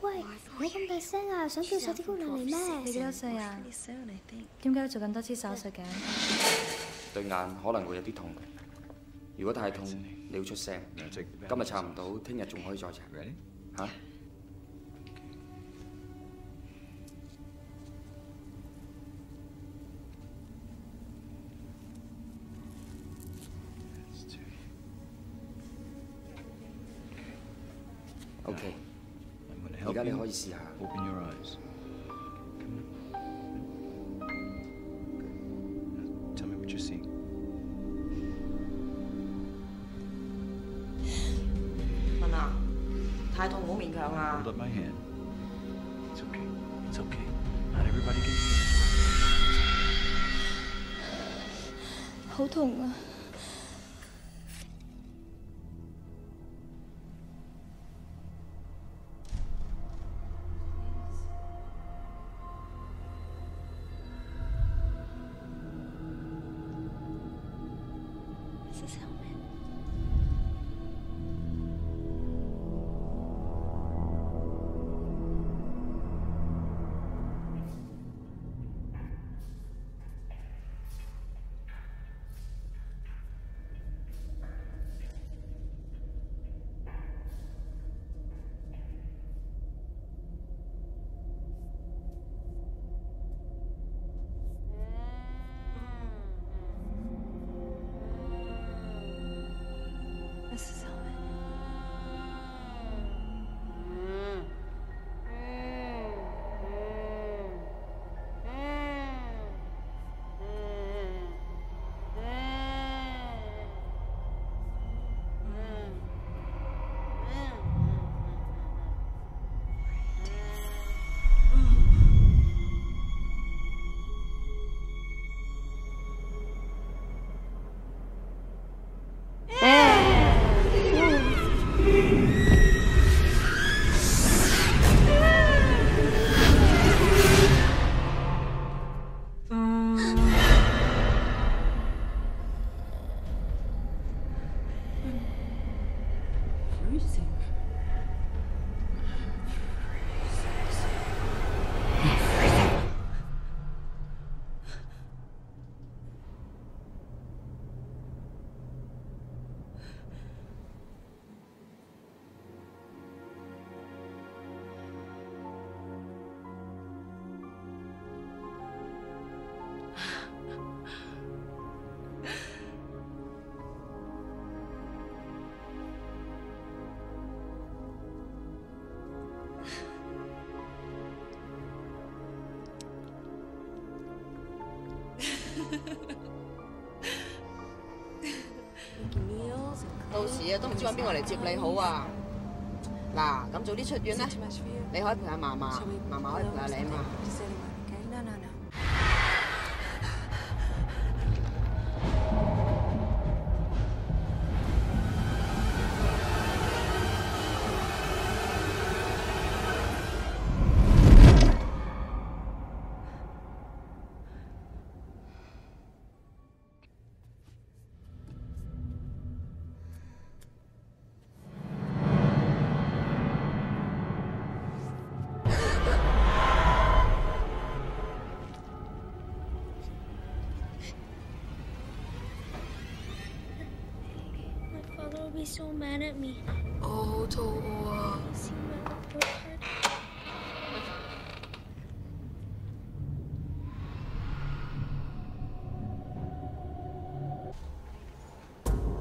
喂，唔好咁大聲啊！想叫手啲姑娘嚟咩？你幾多歲啊？點解要做咁多次手術嘅？對眼可能會有啲痛，如果太痛，你要出聲。今日查唔到，聽日仲可以再拆。嚇？OK，而家你可以試下。Open your eyes. Tell me what you see. 文啊，太痛唔好勉強啊 Hold！up my hand. It's okay. It's okay. Not everybody can see. 好痛啊！到时啊，都唔知揾边个嚟接你好啊！嗱，咁早啲出院啦，你可以陪下嫲嫲，嫲嫲可以陪下你啊嘛。Father will be so mad at me. 我好肚餓啊！See my report card.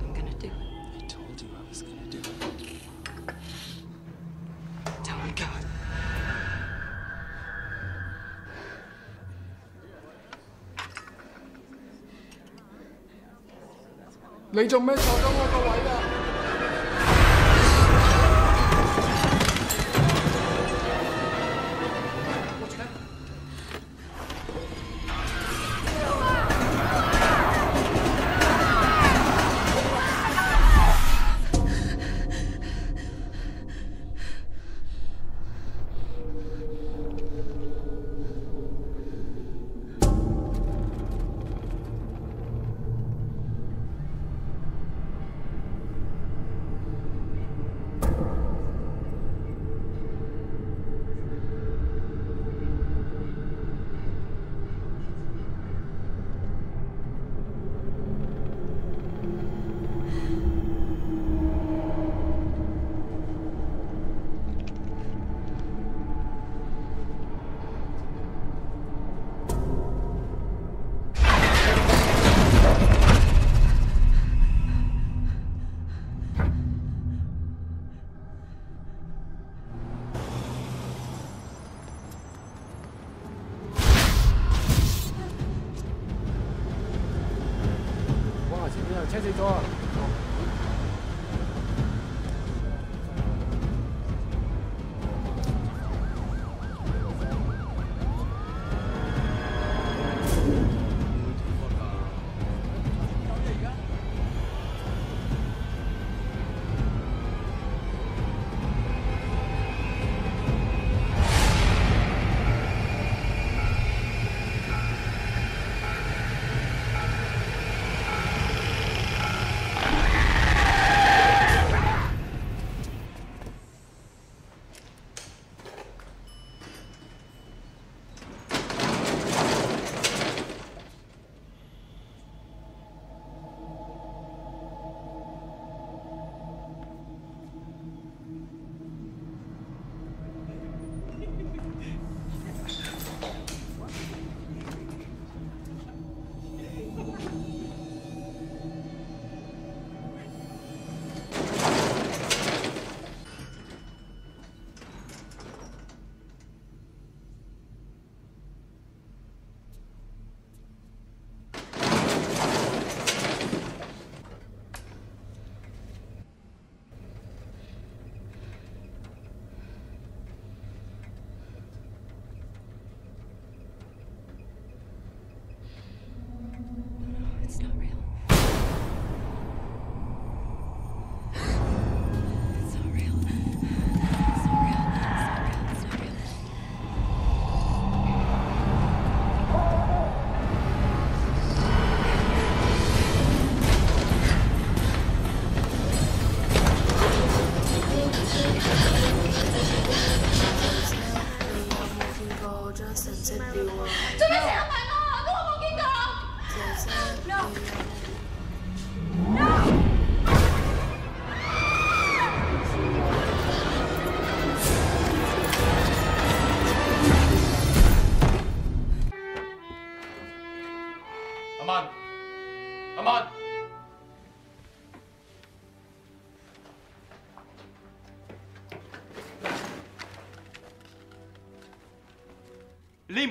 I'm gonna do it. I told you I was gonna do it. Don't go. 你做咩坐咗我個位啊？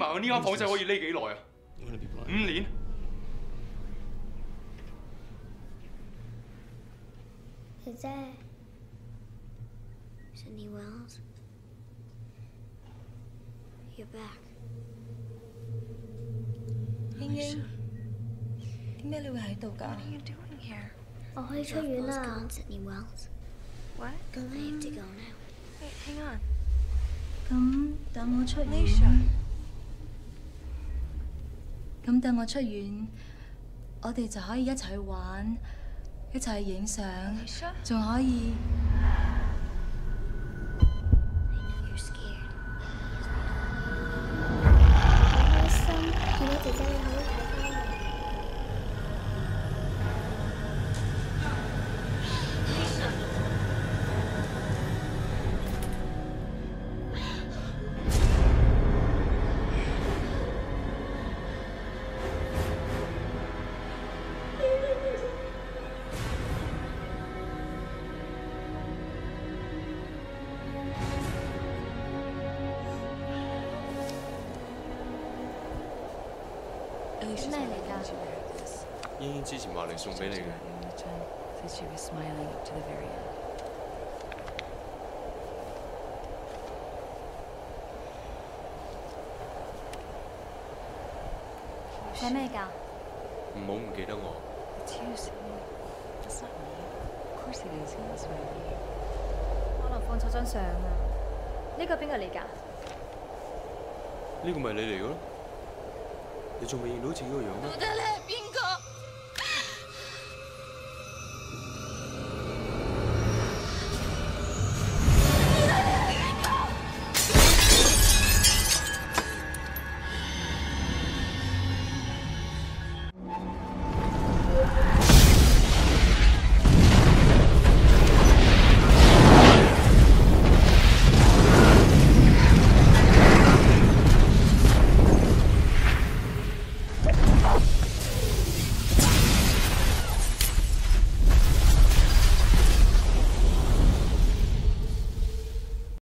匿埋喺呢間房仔可以匿幾耐啊？五年？姐姐，Sydney Wells, you're back. 英英，點解你會喺度㗎？我可以出 Your 院 boss 啦。Sydney Wells. What？I have to go now. hang on。咁等我出院。咁等我出院，我哋就可以一齊去玩，一齊去影相，仲可以。你是妹妹的。英英之前话你送俾你嘅。系咩噶？唔好唔记得我。可能放错张相啊！呢、個个边个嚟噶？呢个咪你嚟噶咯？你准备现到情要样？